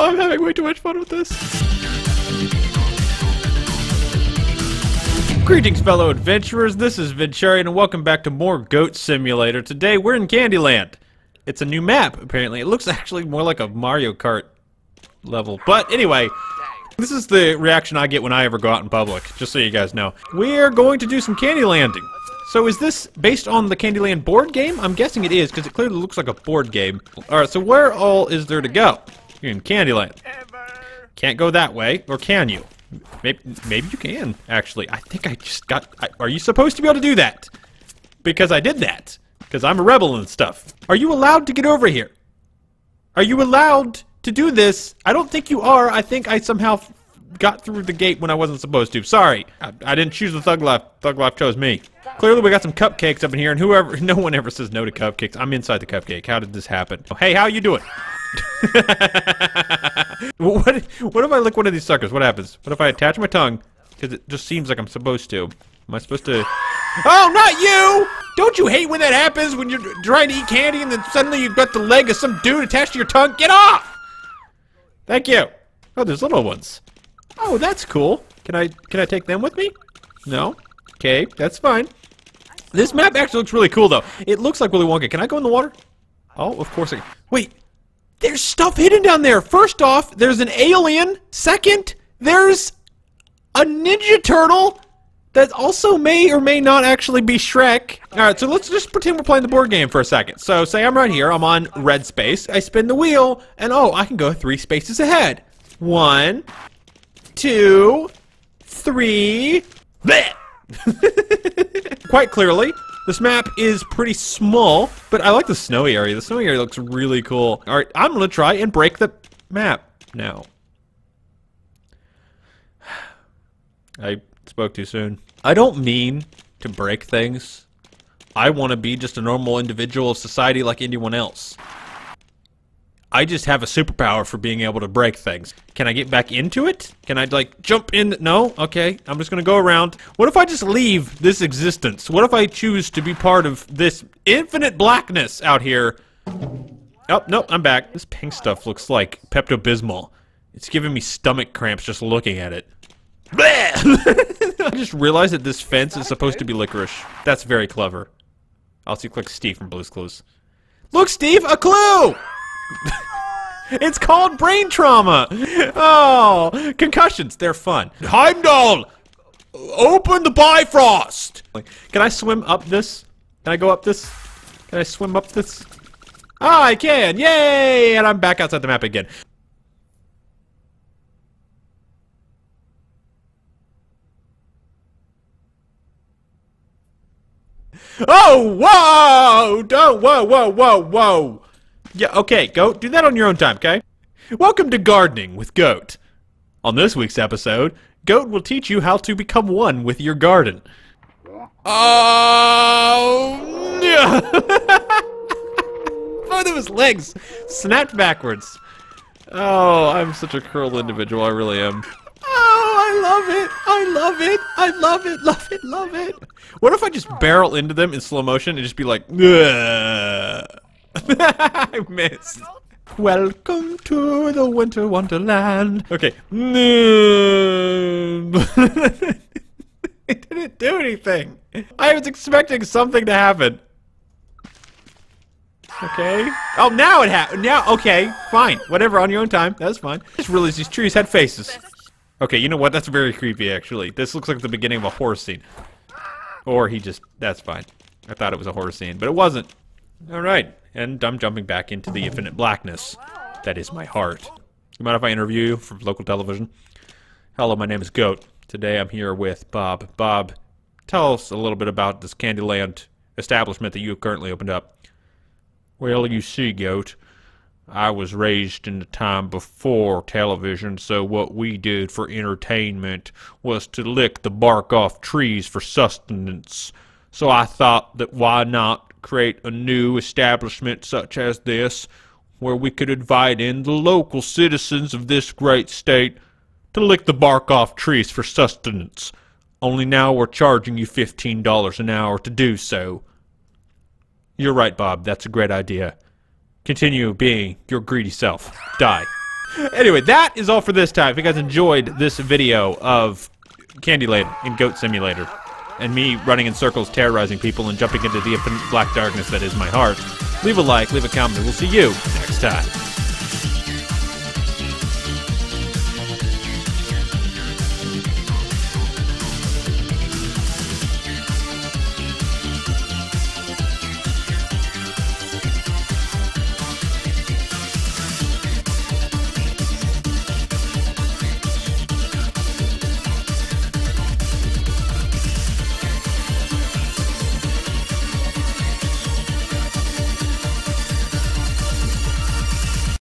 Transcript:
I'm having way too much fun with this. Greetings, fellow adventurers. This is Venturian, and welcome back to more Goat Simulator. Today, we're in Candyland. It's a new map, apparently. It looks actually more like a Mario Kart level. But anyway, this is the reaction I get when I ever go out in public, just so you guys know. We're going to do some candy landing. So is this based on the Candyland board game? I'm guessing it is, because it clearly looks like a board game. Alright, so where all is there to go? You're in Candyland. Can't go that way, or can you? Maybe, maybe you can, actually. I think I just got... I, are you supposed to be able to do that? Because I did that. Because I'm a rebel and stuff. Are you allowed to get over here? Are you allowed to do this? I don't think you are. I think I somehow got through the gate when I wasn't supposed to. Sorry. I, I didn't choose the Thug Life. Thug Life chose me. Clearly we got some cupcakes up in here, and whoever... No one ever says no to cupcakes. I'm inside the cupcake. How did this happen? Oh, hey, how you doing? what, what if I lick one of these suckers? What happens? What if I attach my tongue? Because it just seems like I'm supposed to. Am I supposed to... Oh, not you! Don't you hate when that happens? When you're trying to eat candy and then suddenly you've got the leg of some dude attached to your tongue? Get off! Thank you. Oh, there's little ones. Oh, that's cool. Can I can I take them with me? No? Okay, that's fine. This map actually looks really cool, though. It looks like Willy Wonka. Can I go in the water? Oh, of course I can. Wait, there's stuff hidden down there. First off, there's an alien. Second, there's a Ninja Turtle that also may or may not actually be Shrek. Alright, so let's just pretend we're playing the board game for a second. So, say I'm right here. I'm on red space. I spin the wheel, and oh, I can go three spaces ahead. One, two, three. Quite clearly, this map is pretty small, but I like the snowy area. The snowy area looks really cool. All right, I'm gonna try and break the map now. I spoke too soon. I don't mean to break things. I want to be just a normal individual of society like anyone else. I just have a superpower for being able to break things. Can I get back into it? Can I, like, jump in? No? Okay, I'm just gonna go around. What if I just leave this existence? What if I choose to be part of this infinite blackness out here? Oh, no, I'm back. This pink stuff looks like Pepto-Bismol. It's giving me stomach cramps just looking at it. I just realized that this fence is supposed to be licorice. That's very clever. I'll see click Steve from Blue's Clues. Look, Steve, a clue! it's called brain trauma. Oh, concussions. They're fun. Heimdall, open the Bifrost. Can I swim up this? Can I go up this? Can I swim up this? Ah, I can. Yay! And I'm back outside the map again. Oh, whoa! Don't, whoa, whoa, whoa, whoa! Yeah, okay, Goat, do that on your own time, okay? Welcome to Gardening with Goat. On this week's episode, Goat will teach you how to become one with your garden. Oh, no! Both of his legs snapped backwards. Oh, I'm such a cruel individual, I really am. Oh, I love it! I love it! I love it! Love it! Love it! What if I just barrel into them in slow motion and just be like, I missed. Welcome to the Winter Wonderland. Okay. it didn't do anything. I was expecting something to happen. Okay. Oh, now it happened. Now, okay, fine. Whatever, on your own time. That's fine. I just realized these trees had faces. Okay, you know what? That's very creepy, actually. This looks like the beginning of a horror scene. Or he just... That's fine. I thought it was a horror scene, but it wasn't. Alright, and I'm jumping back into the infinite blackness. That is my heart. You mind if I interview you for local television? Hello, my name is Goat. Today I'm here with Bob. Bob, tell us a little bit about this Candyland establishment that you have currently opened up. Well, you see, Goat, I was raised in the time before television, so what we did for entertainment was to lick the bark off trees for sustenance. So I thought that why not create a new establishment such as this, where we could invite in the local citizens of this great state to lick the bark off trees for sustenance. Only now we're charging you $15 an hour to do so. You're right, Bob. That's a great idea. Continue being your greedy self. Die. anyway, that is all for this time. If you guys enjoyed this video of Candyland in Goat Simulator and me running in circles, terrorizing people, and jumping into the infinite black darkness that is my heart, leave a like, leave a comment, and we'll see you next time.